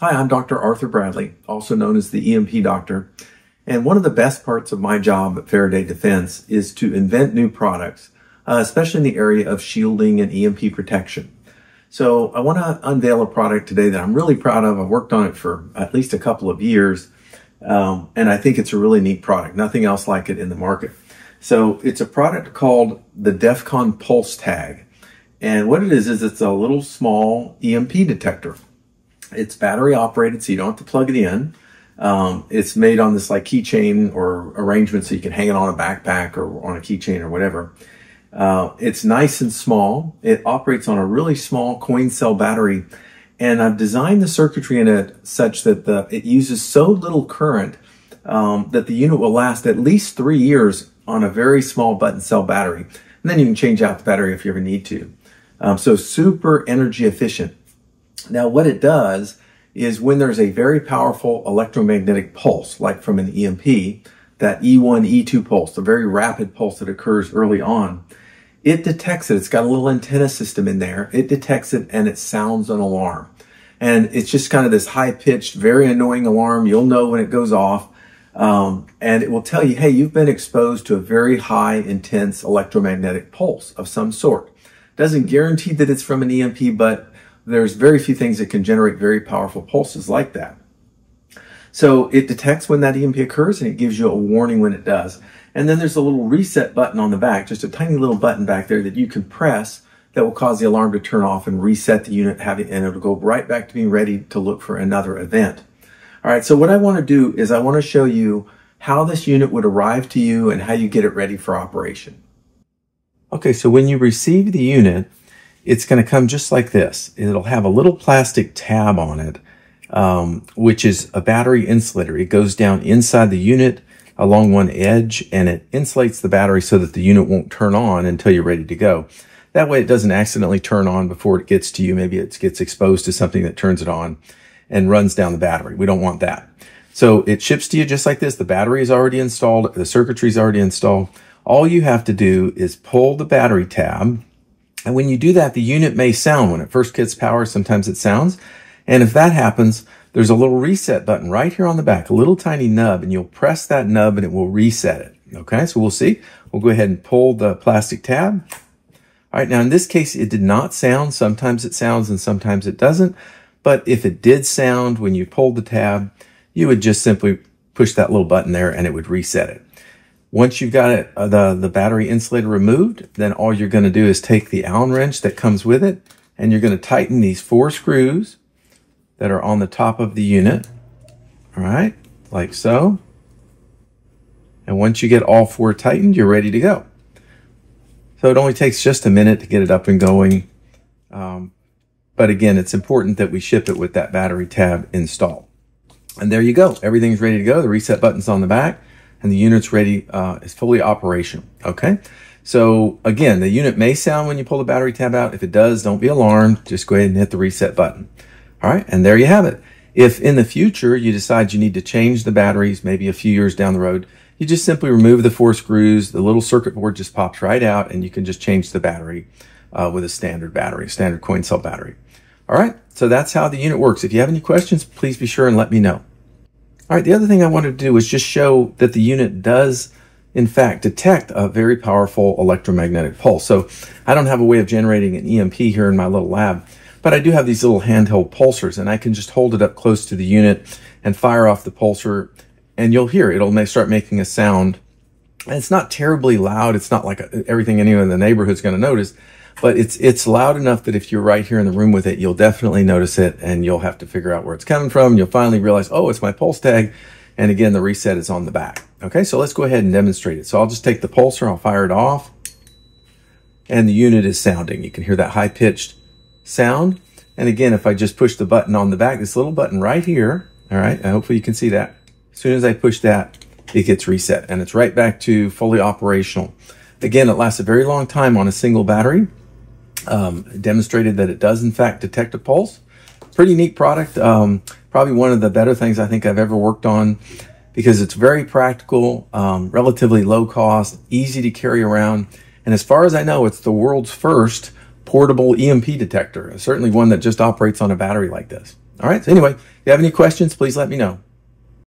Hi, I'm Dr. Arthur Bradley, also known as the EMP doctor. And one of the best parts of my job at Faraday Defense is to invent new products, uh, especially in the area of shielding and EMP protection. So I want to unveil a product today that I'm really proud of. I've worked on it for at least a couple of years. Um, and I think it's a really neat product. Nothing else like it in the market. So it's a product called the DEFCON Pulse Tag. And what it is, is it's a little small EMP detector. It's battery operated, so you don't have to plug it in. Um, it's made on this like keychain or arrangement so you can hang it on a backpack or on a keychain or whatever. Uh, it's nice and small. It operates on a really small coin cell battery. And I've designed the circuitry in it such that the, it uses so little current um, that the unit will last at least three years on a very small button cell battery. And then you can change out the battery if you ever need to. Um, so super energy efficient. Now, what it does is when there's a very powerful electromagnetic pulse, like from an EMP, that E1, E2 pulse, the very rapid pulse that occurs early on, it detects it. It's got a little antenna system in there. It detects it and it sounds an alarm. And it's just kind of this high pitched, very annoying alarm. You'll know when it goes off. Um, and it will tell you, hey, you've been exposed to a very high, intense electromagnetic pulse of some sort. Doesn't guarantee that it's from an EMP, but there's very few things that can generate very powerful pulses like that. So it detects when that EMP occurs and it gives you a warning when it does. And then there's a little reset button on the back, just a tiny little button back there that you can press that will cause the alarm to turn off and reset the unit having, and it'll go right back to being ready to look for another event. All right. So what I want to do is I want to show you how this unit would arrive to you and how you get it ready for operation. Okay. So when you receive the unit, it's going to come just like this. It'll have a little plastic tab on it, um, which is a battery insulator. It goes down inside the unit along one edge and it insulates the battery so that the unit won't turn on until you're ready to go. That way it doesn't accidentally turn on before it gets to you. Maybe it gets exposed to something that turns it on and runs down the battery. We don't want that. So it ships to you just like this. The battery is already installed. The circuitry is already installed. All you have to do is pull the battery tab and when you do that, the unit may sound when it first gets power. Sometimes it sounds. And if that happens, there's a little reset button right here on the back, a little tiny nub, and you'll press that nub and it will reset it. Okay, so we'll see. We'll go ahead and pull the plastic tab. All right, now in this case, it did not sound. Sometimes it sounds and sometimes it doesn't. But if it did sound when you pulled the tab, you would just simply push that little button there and it would reset it. Once you've got it, uh, the, the battery insulator removed, then all you're going to do is take the Allen wrench that comes with it and you're going to tighten these four screws that are on the top of the unit. All right, like so. And once you get all four tightened, you're ready to go. So it only takes just a minute to get it up and going. Um, but again, it's important that we ship it with that battery tab installed. And there you go. Everything's ready to go. The reset button's on the back and the unit's ready, uh, is fully operational. Okay. So again, the unit may sound when you pull the battery tab out. If it does, don't be alarmed. Just go ahead and hit the reset button. All right. And there you have it. If in the future you decide you need to change the batteries, maybe a few years down the road, you just simply remove the four screws. The little circuit board just pops right out and you can just change the battery uh, with a standard battery, standard coin cell battery. All right. So that's how the unit works. If you have any questions, please be sure and let me know. All right, the other thing I wanted to do was just show that the unit does, in fact, detect a very powerful electromagnetic pulse. So I don't have a way of generating an EMP here in my little lab, but I do have these little handheld pulsers, and I can just hold it up close to the unit and fire off the pulser, and you'll hear it. It'll start making a sound. And it's not terribly loud. It's not like everything anyone in the neighborhood's going to notice, but it's it's loud enough that if you're right here in the room with it, you'll definitely notice it and you'll have to figure out where it's coming from. You'll finally realize, oh, it's my pulse tag. And again, the reset is on the back. Okay, so let's go ahead and demonstrate it. So I'll just take the pulser, I'll fire it off, and the unit is sounding. You can hear that high pitched sound. And again, if I just push the button on the back, this little button right here, all right, hopefully you can see that. As soon as I push that, it gets reset and it's right back to fully operational. Again, it lasts a very long time on a single battery um, demonstrated that it does in fact detect a pulse. Pretty neat product. Um, probably one of the better things I think I've ever worked on because it's very practical, um, relatively low cost, easy to carry around. And as far as I know, it's the world's first portable EMP detector. Certainly one that just operates on a battery like this. All right. So anyway, if you have any questions, please let me know.